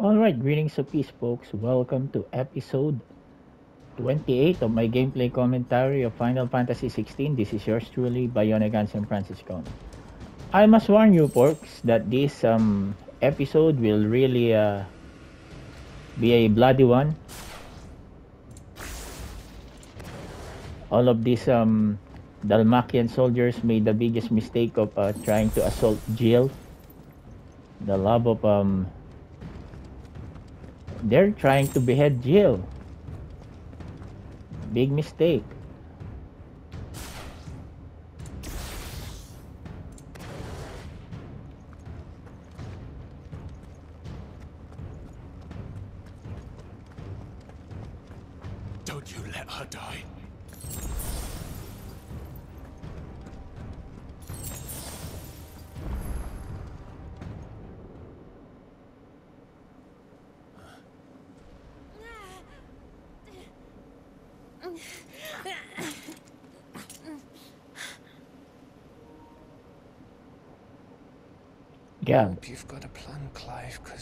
Alright, greetings of peace, folks. Welcome to episode 28 of my gameplay commentary of Final Fantasy XVI. This is yours truly, Bionic Anseng Francisco. I must warn you, folks, that this um, episode will really uh, be a bloody one. All of these um, soldiers made the biggest mistake of uh, trying to assault Jill. The love of um, they're trying to behead Jill. Big mistake.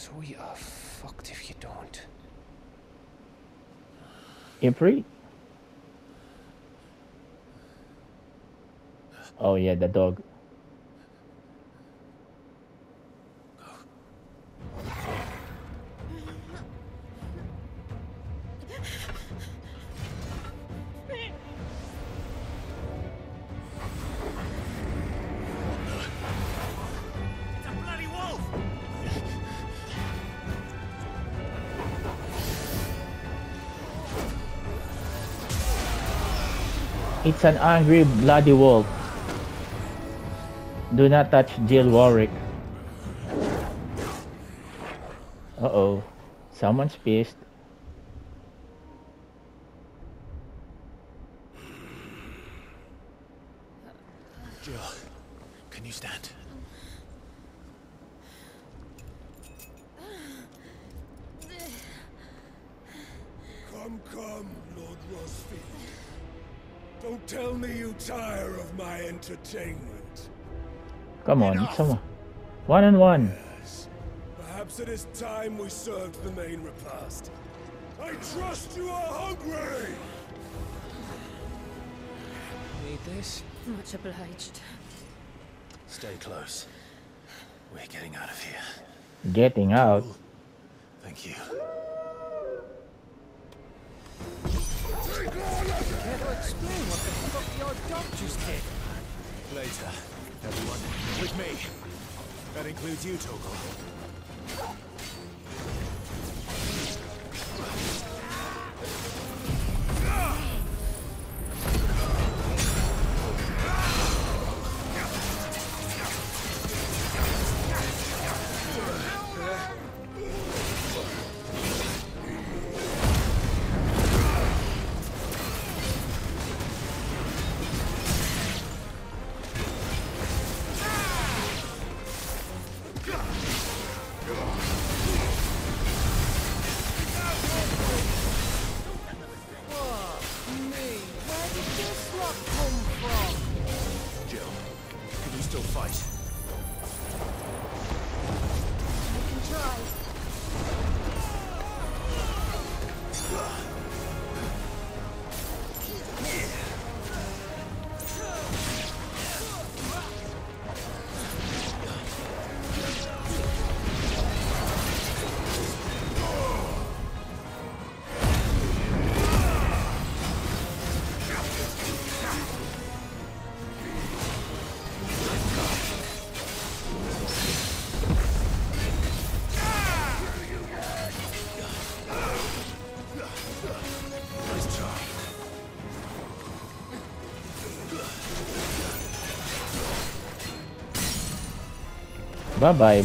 Because we are fucked if you don't. Ifrit. Oh yeah, the dog. It's an angry bloody wolf. Do not touch Jill Warrick. Uh-oh. Someone's pissed. Entertainment. Come on, come on, one on one. Yes. Perhaps it is time we served the main repast. I trust you are hungry! Need this? Much obliged. Stay close. We're getting out of here. Getting out. Thank you. Care to explain what the fuck your dog just did? Later, everyone. With me. That includes you, Torgal. Bye bye.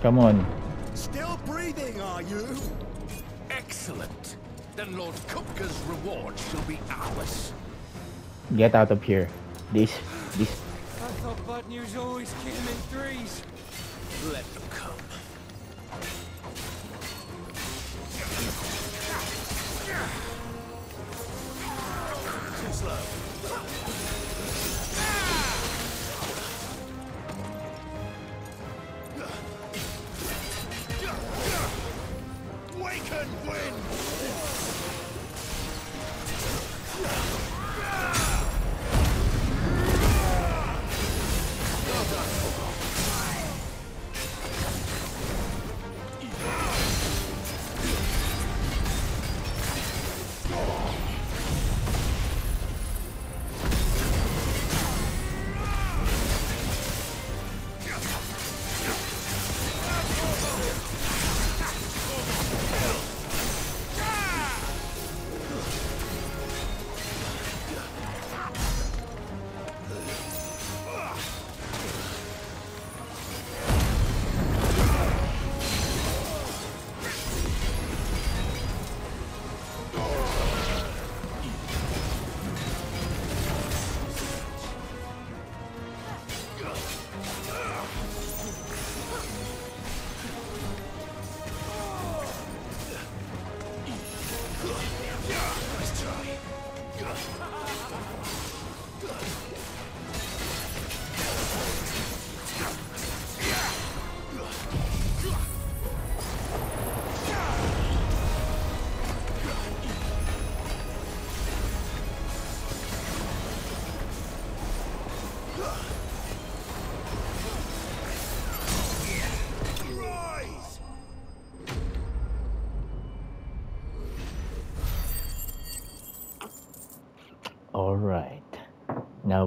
Come on. Still breathing, are you? Excellent. Then Lord Kupka's reward shall be ours. Get out of here. This this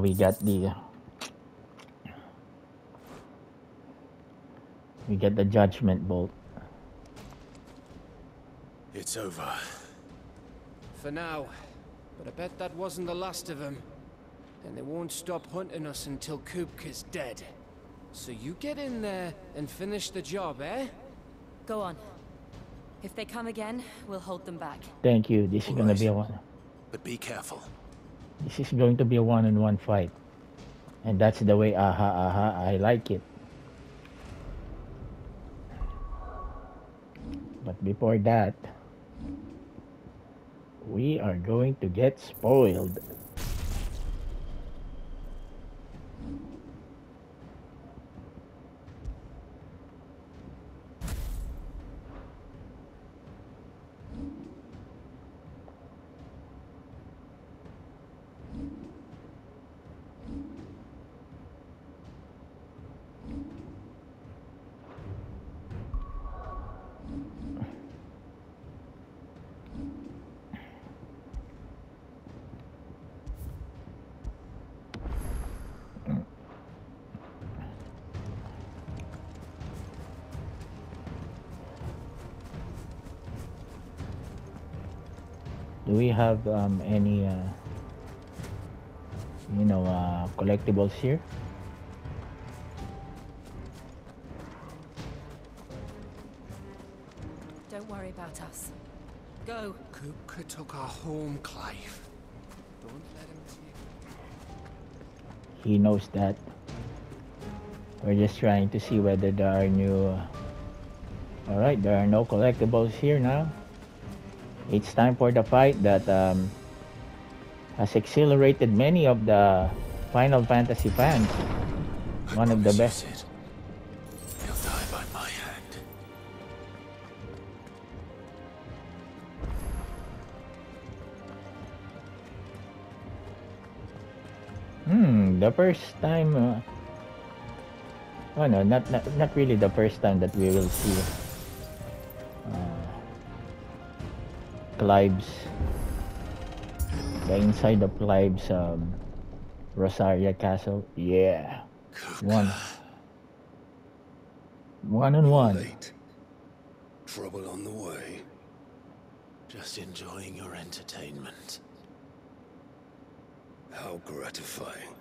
we got the we get the judgment bolt. It's over. For now. But I bet that wasn't the last of them. And they won't stop hunting us until Kupka's dead. So you get in there and finish the job, eh? Go on. If they come again, we'll hold them back. Thank you. This is gonna be a one. But be careful. This is going to be a one-on-one fight, and that's the way. Aha, aha. I like it. But before that, we are going to get spoiled. We have um, any, uh, you know, uh, collectibles here? Don't worry about us. Go. Kupka took our home, Clive. Don't let him take He knows that. We're just trying to see whether there are new. Uh... Alright, there are no collectibles here now. It's time for the fight that um, has exhilarated many of the Final Fantasy fans. I One of the best. you, He'll die by my hand. Hmm, the first time. Uh... Oh no, not, not not really the first time that we will see Clive's the inside of Clive's um, Rosaria Castle. Yeah, one, one and one. Late. Trouble on the way. Just enjoying your entertainment. How gratifying.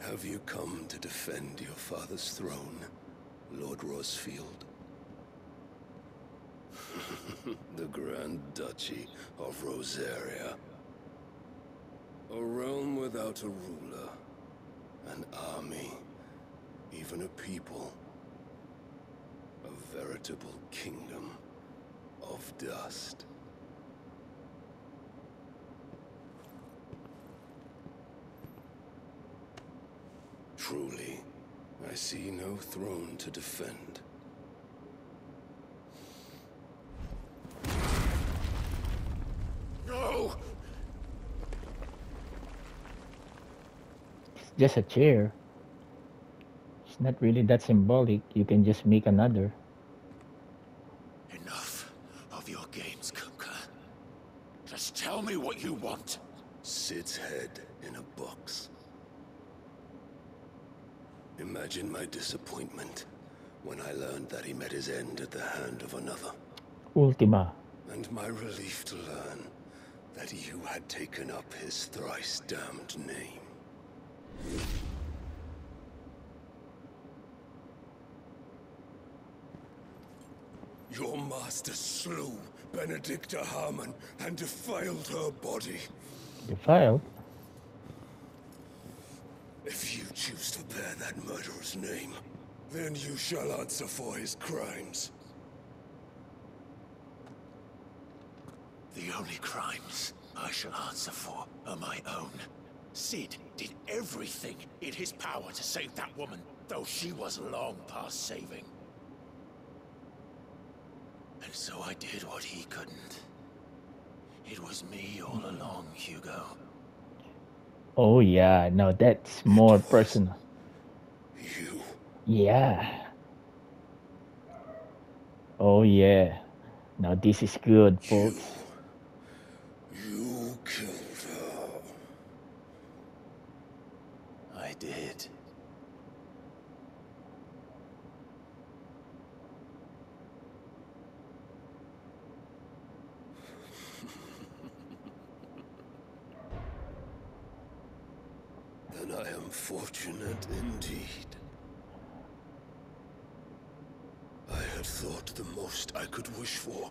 Have you come to defend your father's throne, Lord Rosfield? the Grand Duchy of Rosaria. A realm without a ruler, an army, even a people. A veritable kingdom of dust. Truly, I see no throne to defend. No! It's Just a chair. It's not really that symbolic. You can just make another. Enough of your games, Kupka. Just tell me what you want. Sid's head in a box. Imagine my disappointment when I learned that he met his end at the hand of another. Ultima. And my relief to learn that you had taken up his thrice damned name. Your master slew Benedicta Harman and defiled her body. Defiled? If you choose to bear that murderer's name, then you shall answer for his crimes. The only crimes I shall answer for are my own. Sid did everything in his power to save that woman, though she was long past saving. And so I did what he couldn't. It was me all along, Hugo. Oh yeah, no, that's more personal. You. Yeah. Oh yeah. Now this is good, folks. You killed her. I did. Then I am fortunate indeed. I had thought the most I could wish for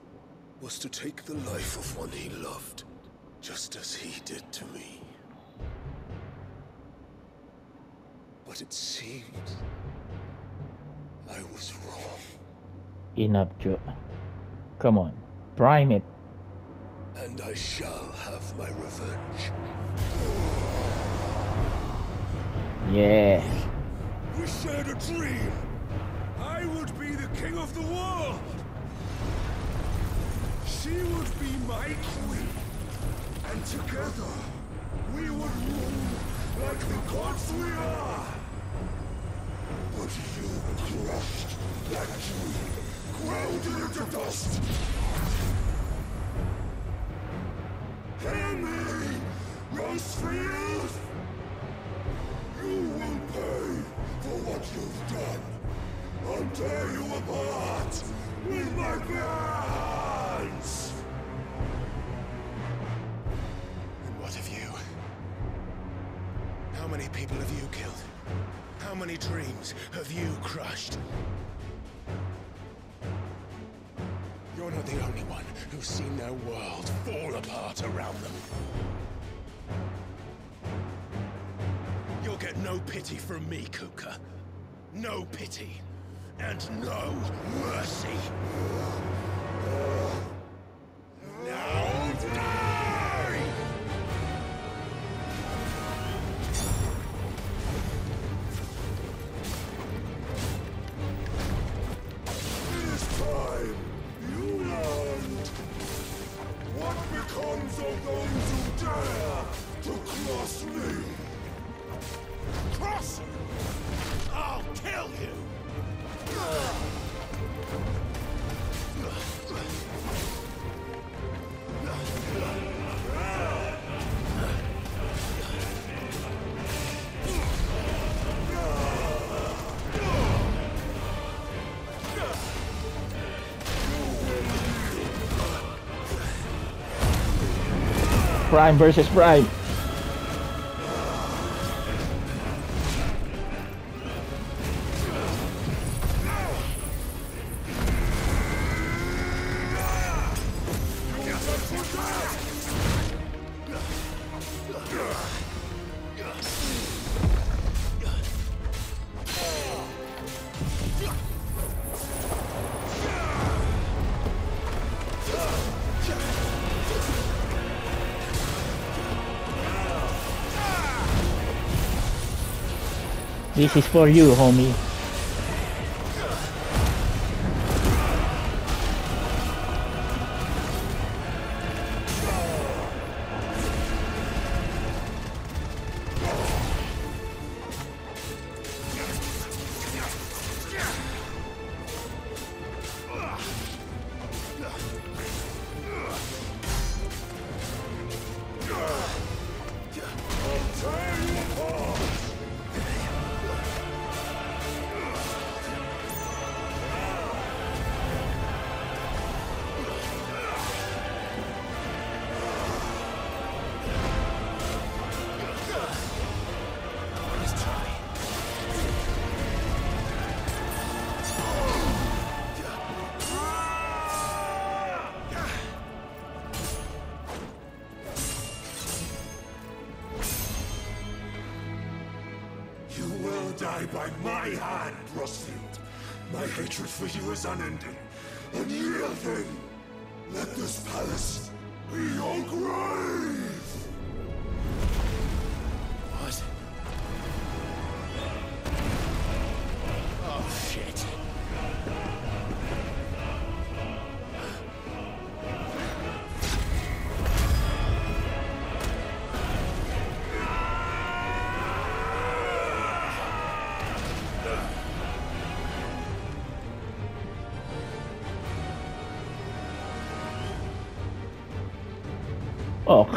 was to take the life of one he loved, just as he did to me. But it seems I was wrong. Enough, Joe. Come on, prime it. And I shall have my revenge. Yeah. We shared a dream. I would be the king of the world. She would be my queen. And together, we would rule like the gods we are. But you crushed that dream, ground it into dust. Hear me, Rosfield! You will pay for what you've done. I'll tear you apart with my hands. And what of you? How many people have you killed? How many dreams have you crushed? You're not the only one who's seen their world fall apart around them. No pity from me, Kupka. No pity. And no mercy. Prime versus Prime. This is for you, homie.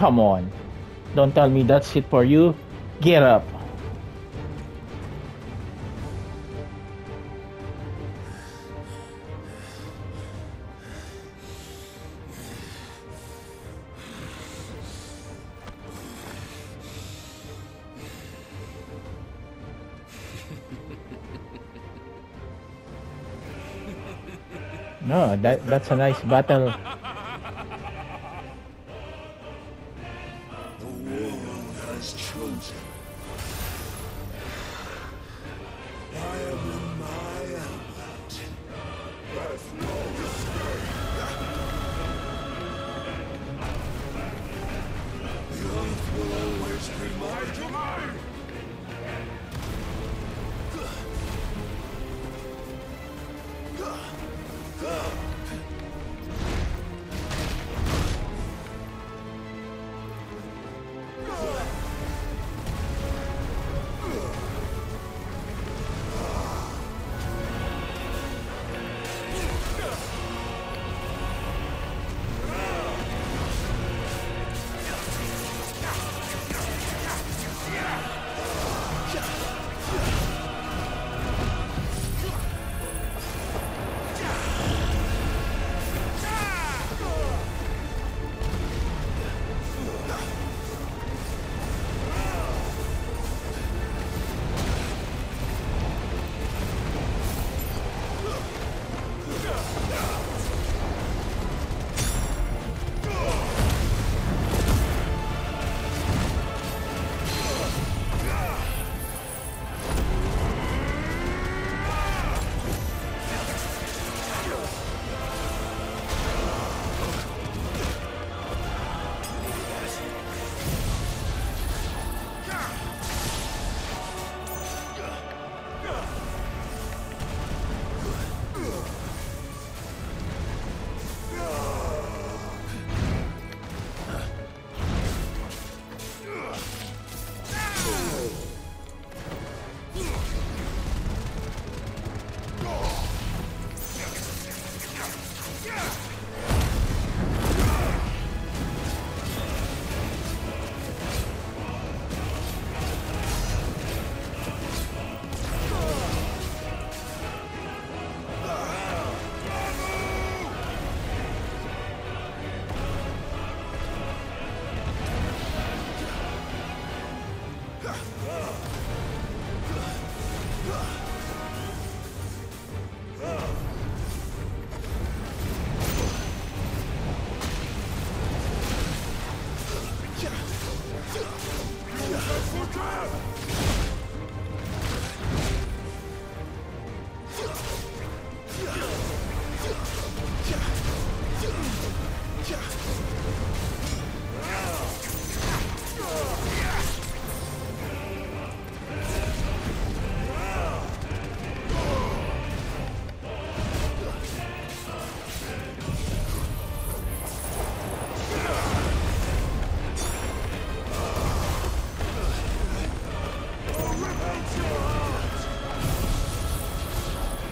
Come on. Don't tell me that's it for you. Get up. No, that that's a nice battle.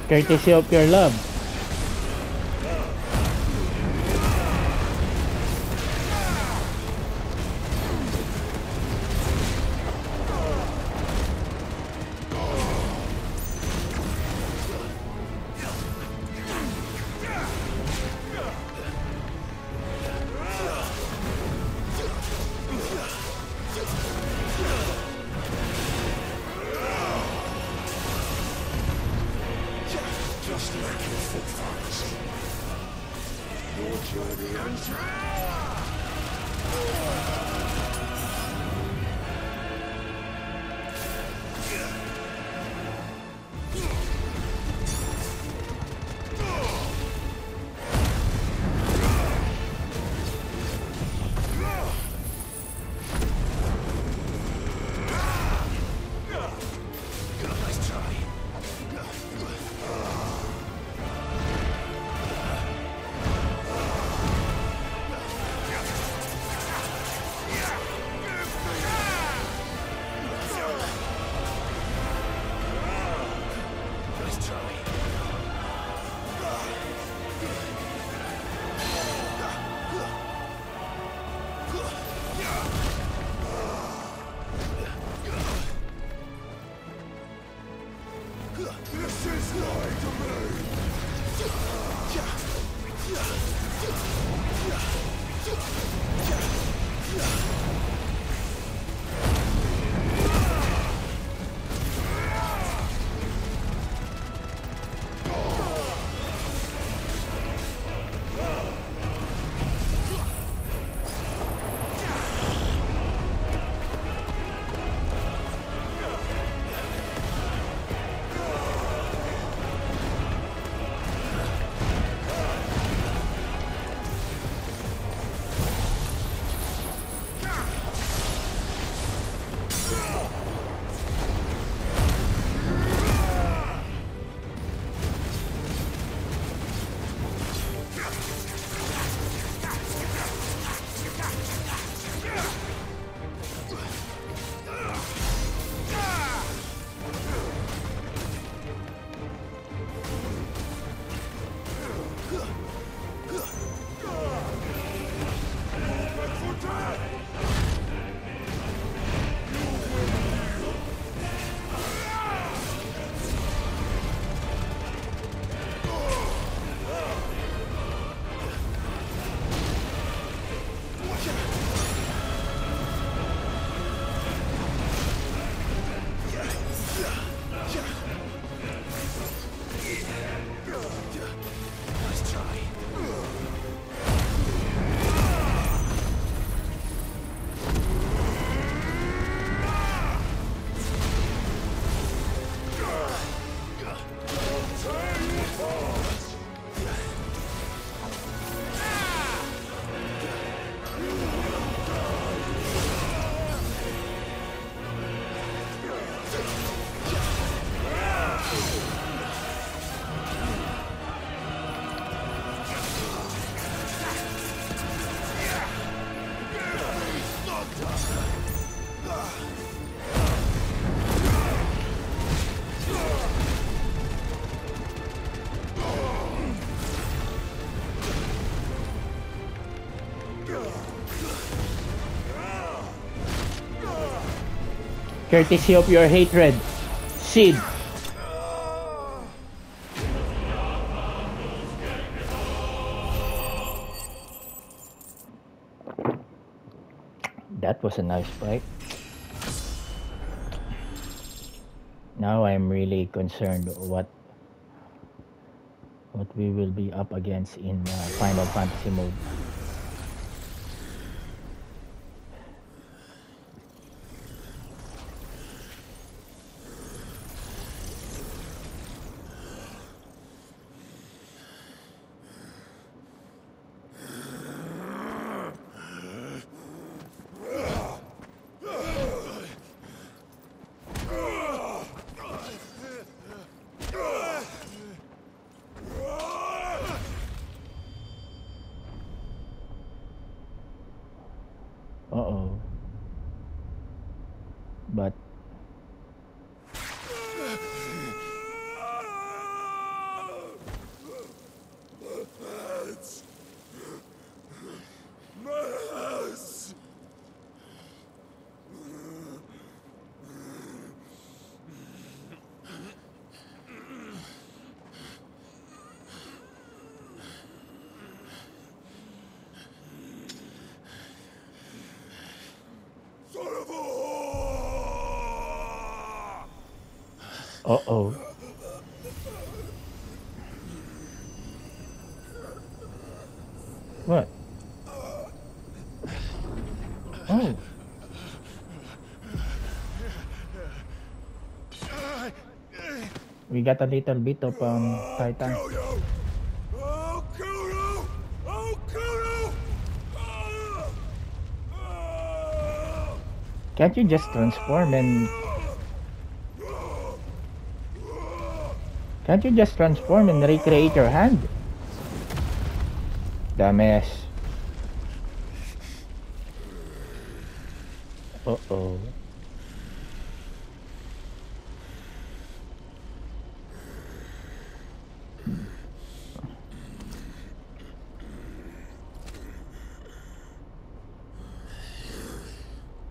Courtesy of your love. Courtesy of your hatred. Sid. That was a nice fight. Now I'm really concerned what what we will be up against in uh, Final Fantasy mode. Uh-oh. What? Oh. We got a little bit of um Titan. Oh! Oh! Can't you just transform and Can't you just transform and recreate your hand? Dumbass. Uh-oh.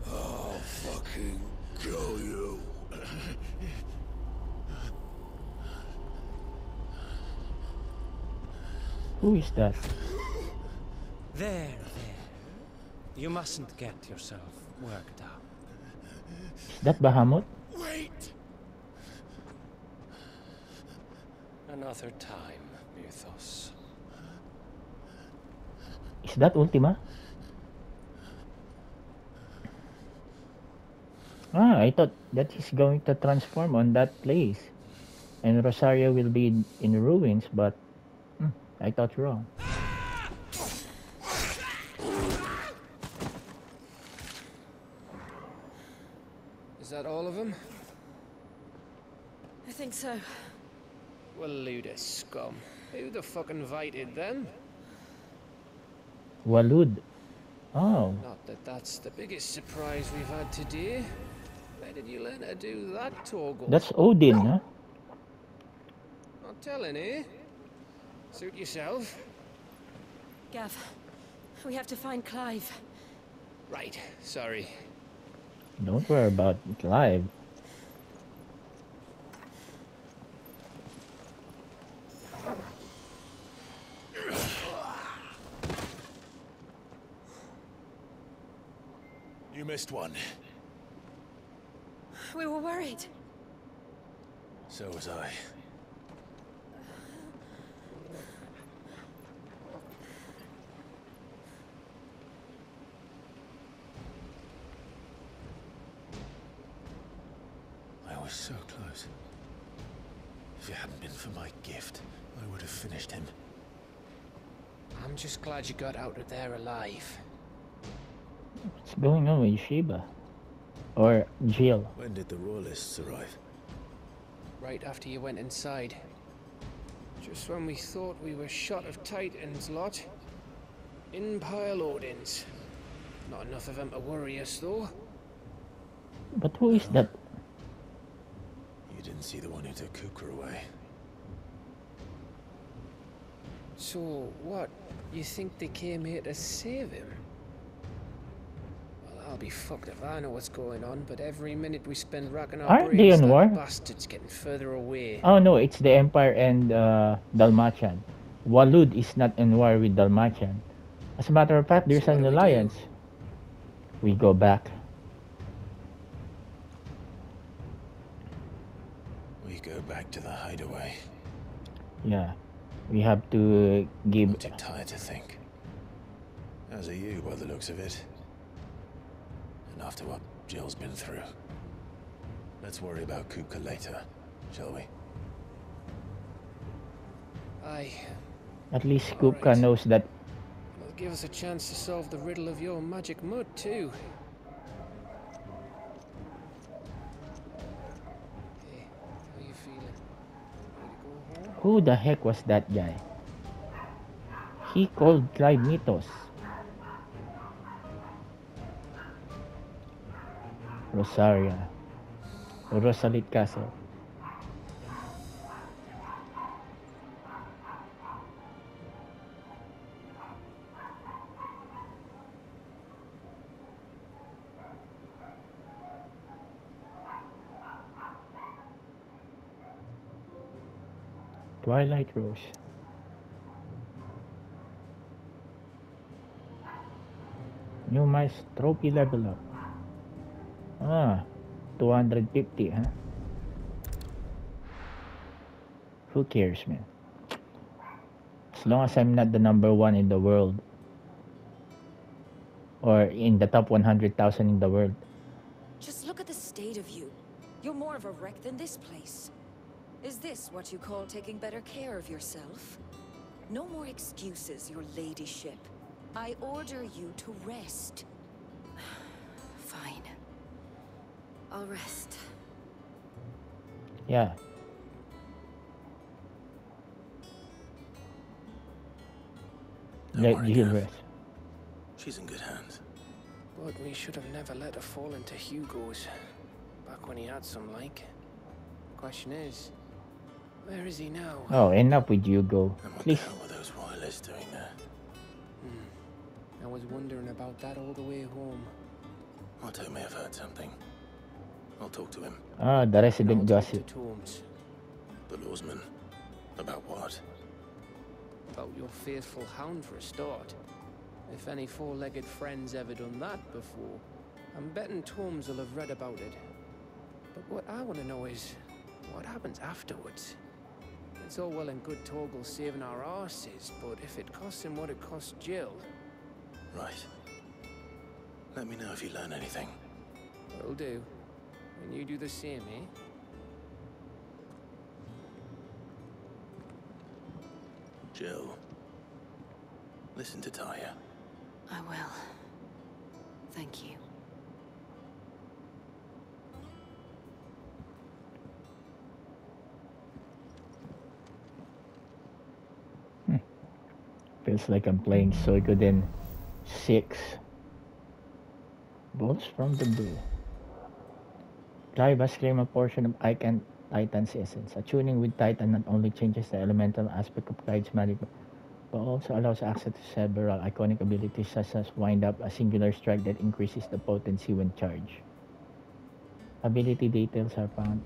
I'll fucking kill you. Who is that? There, there. You mustn't get yourself worked up. Is that Bahamut? Wait! Another time, Mythos. Is that Ultima? Ah, I thought that he's going to transform on that place. And Rosaria will be in, in ruins, but I thought you're wrong. Is that all of them? I think so. Well, load scum. Who the fuck invited them? Waloed. Oh, Not that that's the biggest surprise we've had today. Where did you learn to do that, Torgal? that's Odin, huh? Not telling, eh? Suit yourself. Gav, we have to find Clive. Right, sorry. Don't worry about Clive. You missed one. We were worried. So was I. I was so close. If it hadn't been for my gift, I would have finished him. I'm just glad you got out of there alive. What's going on with Shiva? Or Jill? When did the royalists arrive? Right after you went inside. Just when we thought we were shot of Titans lot. In pile Odins. Not enough of them to worry us though. But who is that? You didn't see the one who took Kupka away. So what? You think they came here to save him? Well, I'll be fucked if I know what's going on, but every minute we spend racking our Aren't they brains, on war? bastard's getting further away. Oh no, it's the Empire and uh, Dhalmekia. Waloed is not in war with Dhalmekia. As a matter of fact, there's So what an do we alliance. We go back. We go back to the hideaway. Yeah. We have to give I'm too tired to think. As are you, by the looks of it. And after what Jill's been through. Let's worry about Kupka later, shall we? Aye. at least Kupka Alright. knows that It'll give us a chance to solve the riddle of your magic mud, too. Who the heck was that guy? He called Clive Mythos. Rosaria. Rosalit Castle. Twilight Rose. New mice trophy level up. Ah, 250, huh? Who cares, man? As long as I'm not the number one in the world. Or in the top 100,000 in the world. Just look at the state of you. You're more of a wreck than this place. Is this what you call taking better care of yourself? No more excuses, your ladyship. I order you to rest. Fine. I'll rest. Yeah. Don't Let worry, Jill rest. She's in good hands. But we should have never let her fall into Hugo's. Back when he had some like. Question is, where is he now? Oh, end up with you, go. And what Please. the hell those royalists doing there? I was wondering about that all the way home. Otto may have heard something. I'll talk to him. Ah, the resident talk to gossip. The lawsman. About what? about your faithful hound for a start. If any four-legged friends ever done that before, I'm betting Tomes will have read about it. But what I want to know is, what happens afterwards? It's all well and good Torgal saving our arses, but if it costs him what it cost Jill, Right. Let me know if you learn anything. will do. And you do the same, eh? Jill. Listen to Tarja. I will. Thank you. Feels like I'm playing Suikoden 6. Bolts from the blue. Clive has claimed a portion of Eikon Titan's essence. tuning with Titan not only changes the elemental aspect of Clive's magic, but also allows access to several iconic abilities such as Wind Up, a singular strike that increases the potency when charged. Ability details are found.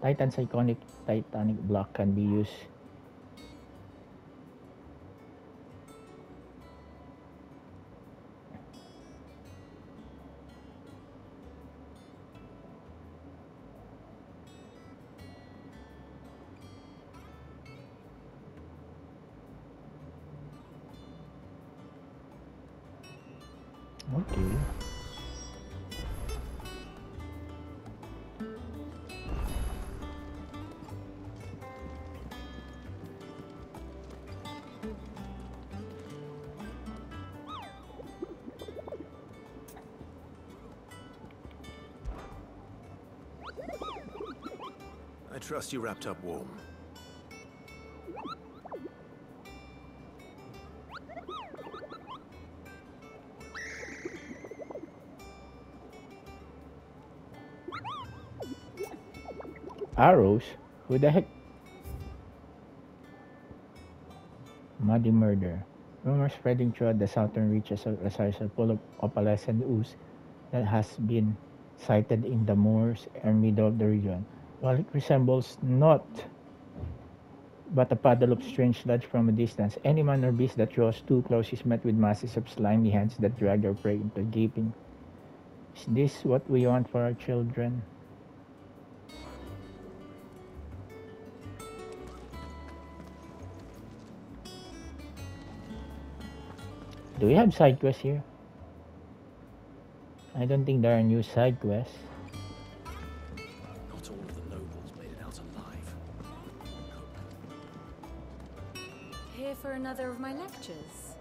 Titan's iconic Titanic block can be used trust you wrapped up warm. Arrows? Who the heck? Muddy murder. Rumors spreading throughout the southern reaches of are full of opalescent ooze that has been sighted in the moors and middle of the region. While it resembles not but a puddle of strange sludge from a distance, any man or beast that draws too close is met with masses of slimy hands that drag their prey into gaping. Is this what we want for our children? Do we have side quests here? I don't think there are new side quests. Another of my lectures?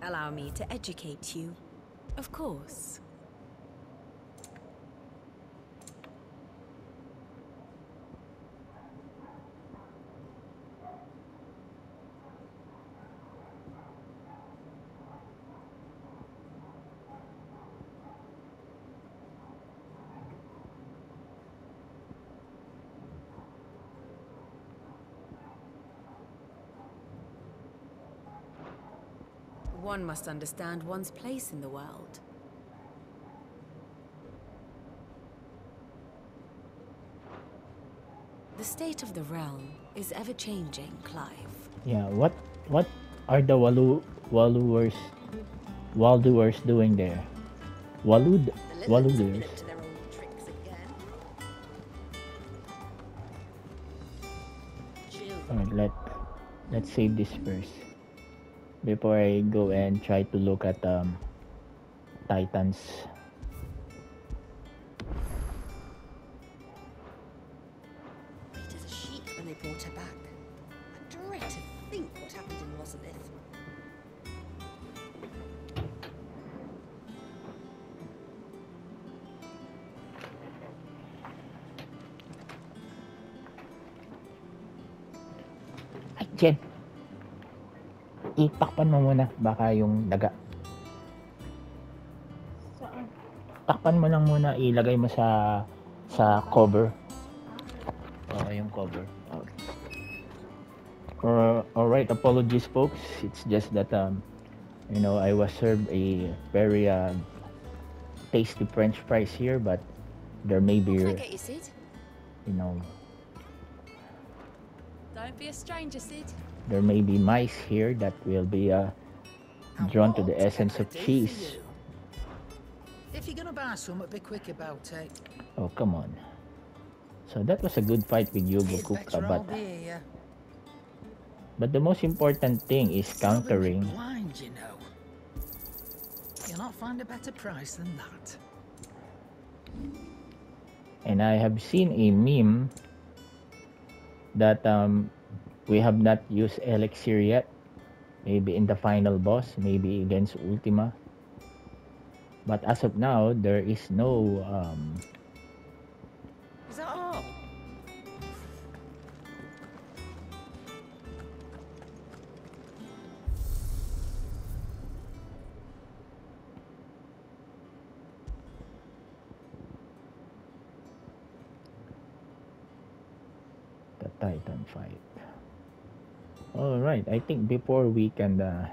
Allow me to educate you. Of course. One must understand one's place in the world. The state of the realm is ever changing, Clive. Yeah, what what are the Walu Waluers Waldoers doing there? Walud Waluders. to their old tricks again. Alright, let let's save this first. Before I go and try to look at um Titans. Itakpan mo muna. Baka yung daga. Takpan mo lang muna. Ilagay mo sa sa cover. Oo, yung cover. Okay. Uh, alright, apologies folks. It's just that um, you know, I was served a very uh, tasty French fries here, but there may be, Can I get you, Sid? you know, Don't be a stranger, Sid. There may be mice here that will be uh, drawn to the essence of cheese. If you're gonna buy some, be quick about it. Oh, come on. So that was a good fight with Yugo Kupka, but I'll be here. but the most important thing is countering. Blind, you know. You'll not find a better price than that. And I have seen a meme that um, we have not used Elixir yet. Maybe in the final boss, maybe against Ultima. But as of now, there is no um, I think before we can uh,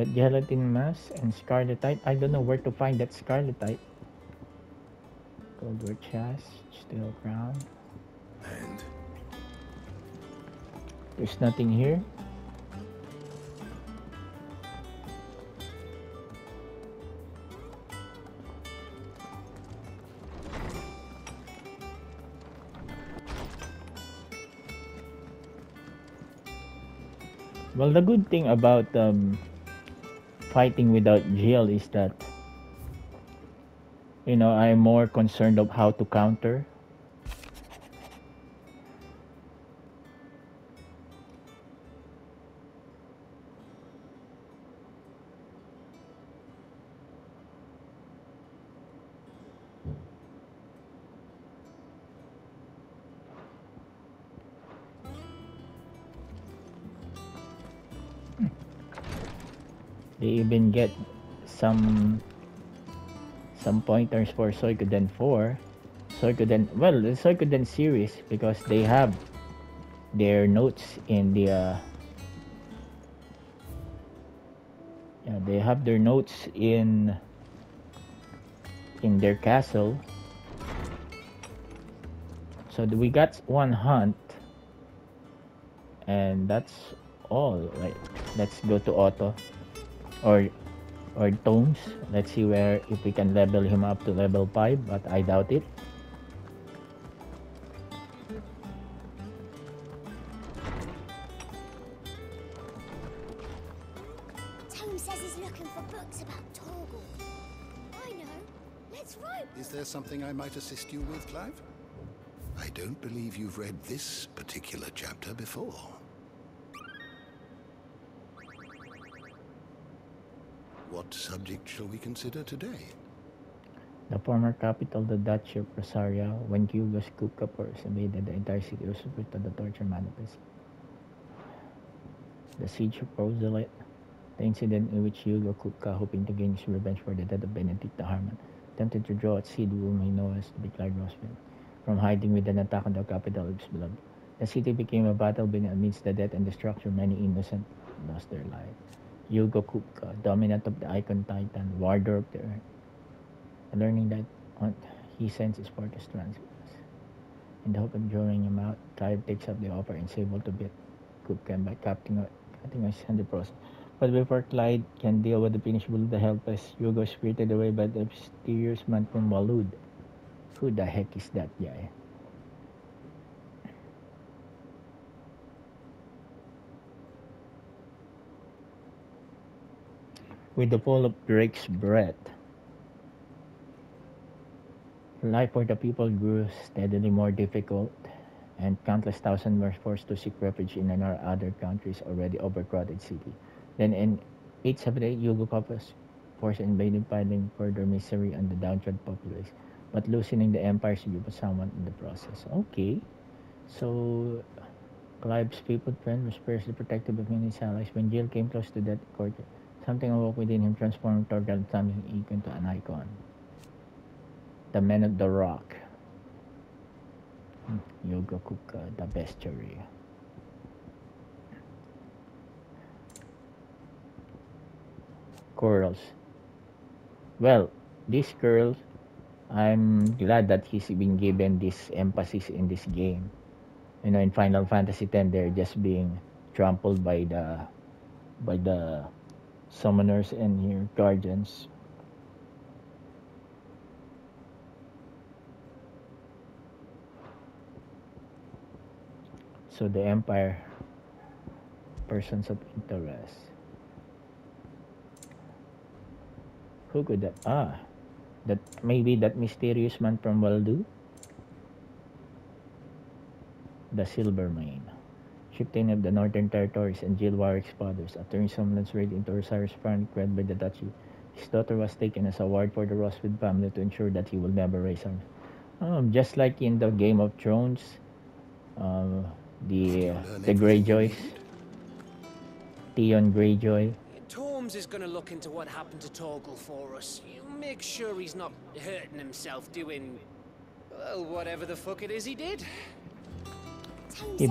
That gelatin mass and scarletite. I don't know where to find that scarletite. Gold chest, steel crown. And There's nothing here. Well, the good thing about um, fighting without Jill is that you know I'm more concerned of how to counter. They even get some some pointers for Suikoden 4. Suikoden, well, the Suikoden series because they have their notes in the uh, yeah, they have their notes in in their castle. So we got one hunt and that's all right let's go to Otto or or tomes let's see where if we can level him up to level 5 but i doubt it Tome says he's looking for books about Torgal. I know. Let's write. Is there something I might assist you with, Clive? I don't believe you've read this particular chapter before. What subject shall we consider today? the former capital the duchy of rosaria when Hugo's Kupka force invaded the entire city was put to the torture manifest the siege of Rosalith the incident in which Hugo Kupka hoping to gain his revenge for the death of Benedikta Harman attempted to draw at Sid whom he knows to be Clive Roswell from hiding with an attack on the capital of his blood. The city became a battlefield amidst the death and destruction. Many innocent lost their lives. Yugo Kupka, uh, dominant of the Eikon Titan, warder of the earth. Learning that on, he sends Spartus transfers. In the hope of drawing him out, Clive takes up the offer and is able to beat Kupka by cutting, cutting his hand process. But before Clive can deal with the punishable the helpless, Yugo is spirited away by the mysterious man from Waloed. Who the heck is that guy? With the fall of Drake's breath, life for the people grew steadily more difficult, and countless thousands were forced to seek refuge in another other country's already overcrowded city. Then in 878, Yugopapa's force invaded, piling further misery on the downtrodden populace, but loosening the empire's of someone in the process. Okay, so Clive's faithful friend was fiercely protective of his allies. When Jill came close to that court, something awoke within him, transforming Torgal something into an icon. The Man of the Rock. Hmm, Yoga Kupka, the bestiary. Corals. Well, this girl, I'm glad that he's been given this emphasis in this game. You know, in Final Fantasy X, they're just being trampled by the by the summoners and your guardians. So the Empire, persons of interest. Who could that? Ah, that maybe that mysterious man from Waldu? The Silvermane. Chieftain of the Northern Territories and Jill Warrick's fathers. After his homeland's raid into Osiris Frank read by the Duchy, his daughter was taken as a ward for the Roswood family to ensure that he will never raise her. Um, just like in the Game of Thrones, uh, the uh, the Greyjoys, Theon Greyjoy, Torms is gonna look into what happened to Torgal for us. You make sure he's not hurting himself doing... Well, whatever the fuck it is he did. He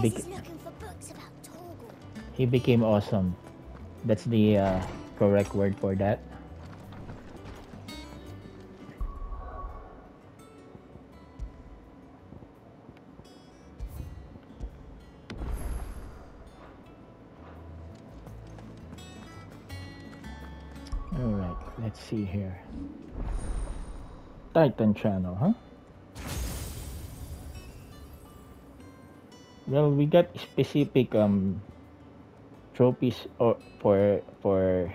he became awesome. That's the uh, correct word for that. Alright, let's see here. Titan channel, huh? Well, we got specific um trophies or for for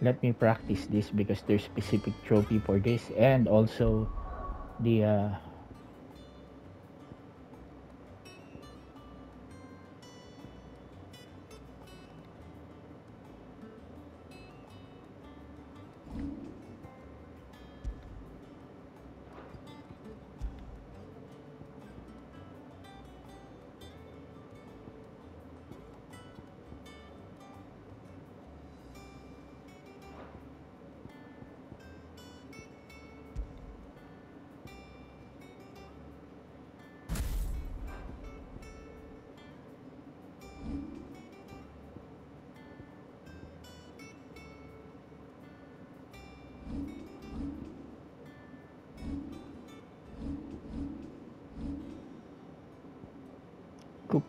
let me practice this because there's specific trophy for this. And also the uh,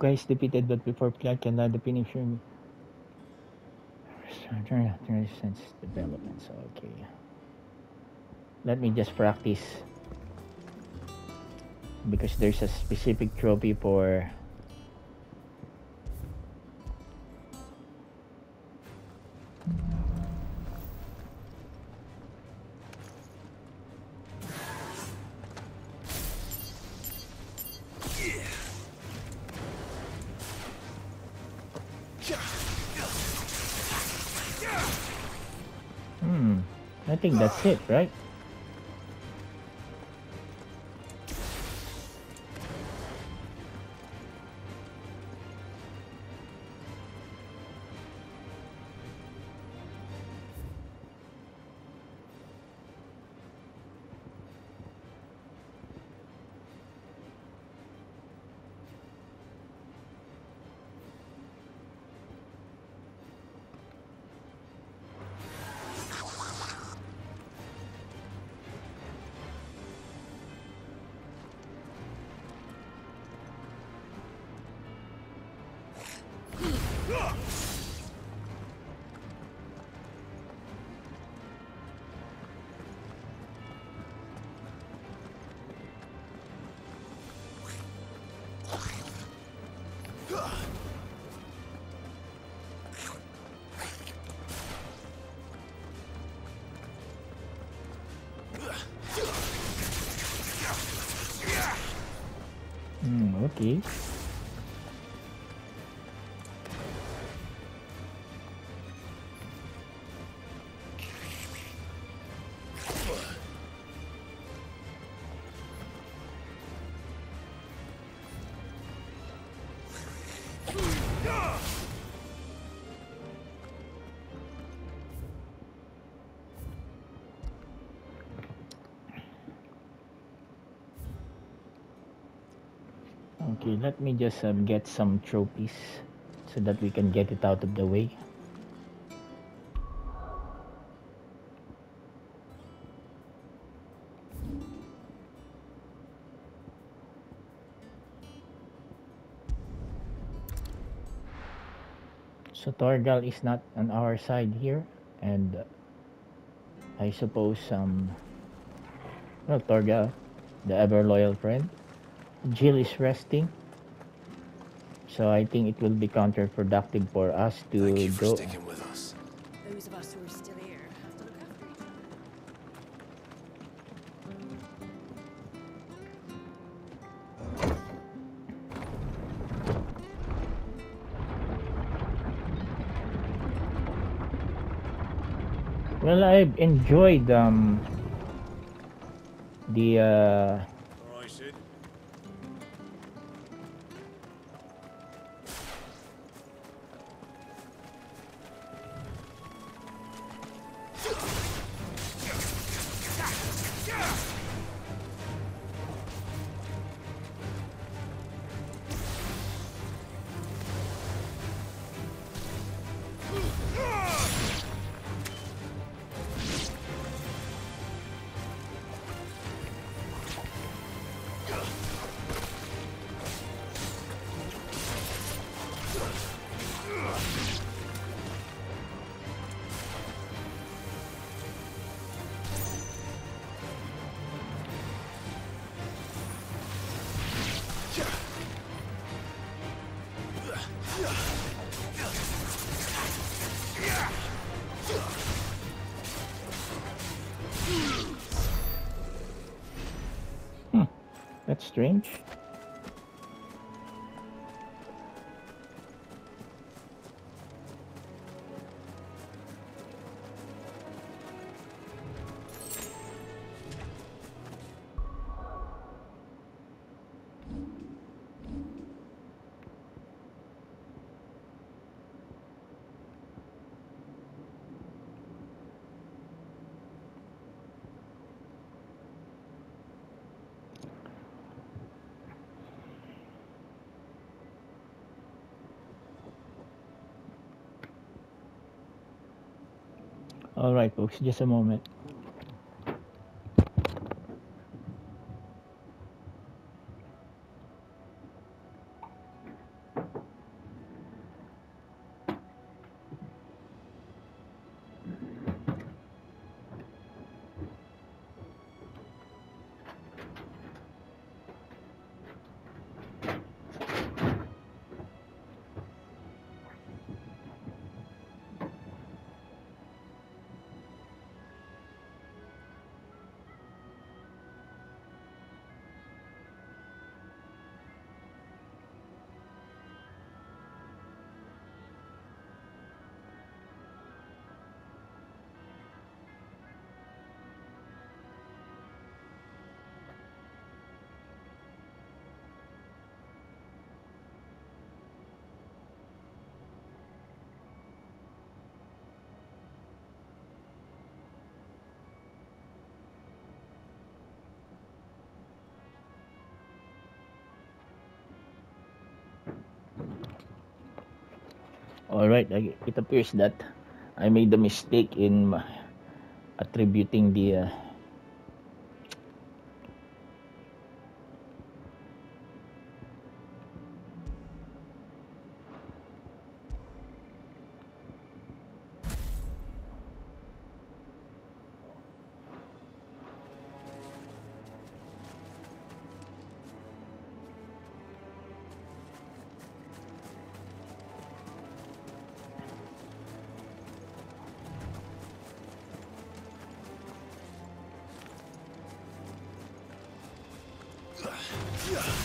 Is defeated, but before Vlad can land the finisher, turn sense developments. Okay. Let me just practice because there's a specific trophy for it, right? Hmm, let me just um, get some trophies so that we can get it out of the way. So Torgal is not on our side here and I suppose um well Torgal, the ever loyal friend, Jill is resting. So I think it will be counterproductive for us to Thank you for go. sticking with us. Those of us who are still here have to look after each other. Well, I've enjoyed um the uh All right, folks, just a moment. Alright, it appears that I made a mistake in attributing the uh, Yeah.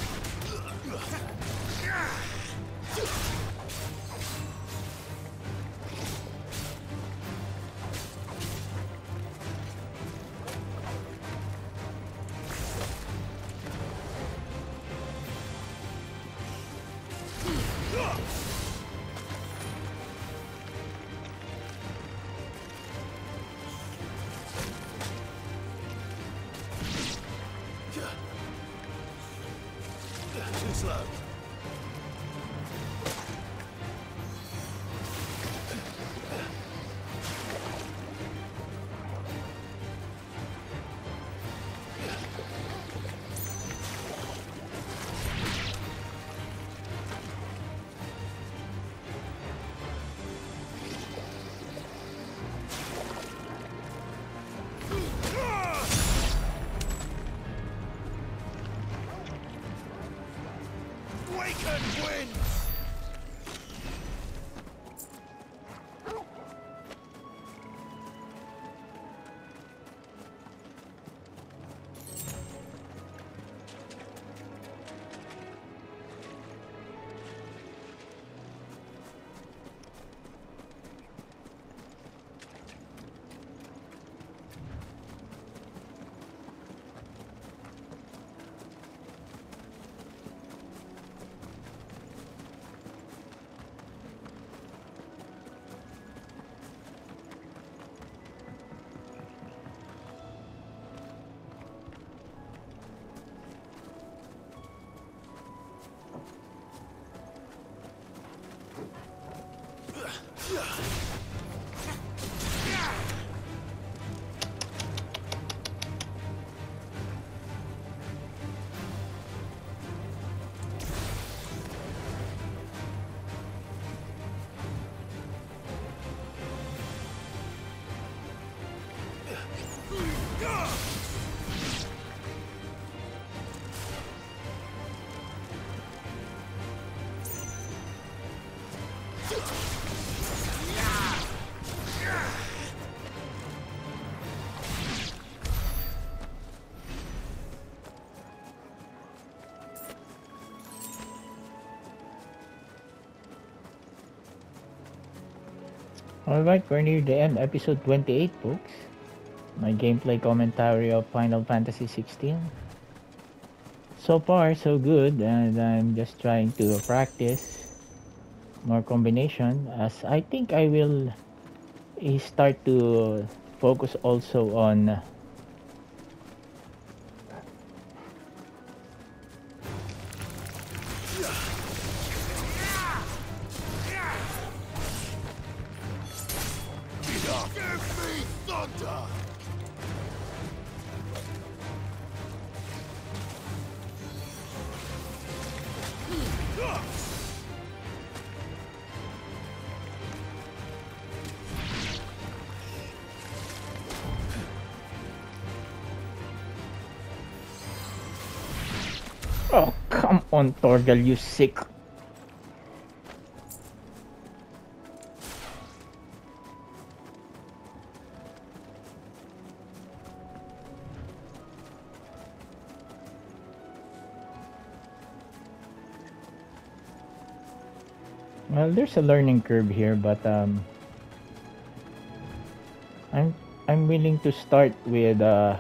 Alright, we're near the end. Episode 28, folks. My gameplay commentary of Final Fantasy 16. So far, so good. And I'm just trying to practice more combination. As I think I will eh, start to focus also on on Torgal, you sick. Well, there's a learning curve here, but um, I'm I'm willing to start with uh,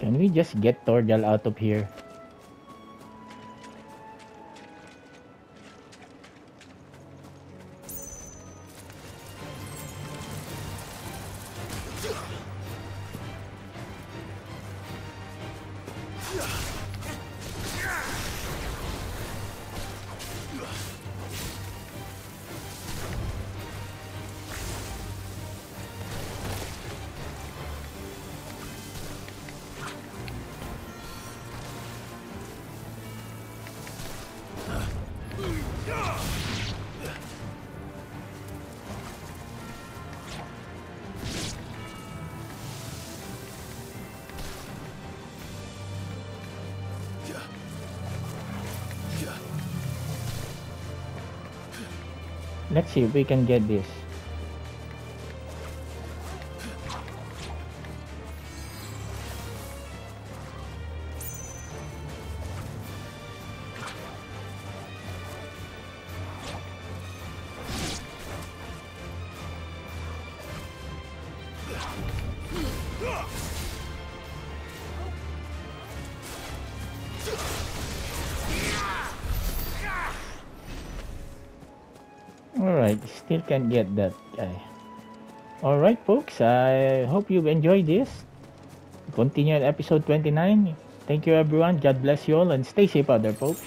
Can we just get Torgal out of here? See if we can get this. Can't get that guy. Alright folks, I hope you've enjoyed this. Continue at episode 29. Thank you everyone. God bless you all and stay safe out there folks.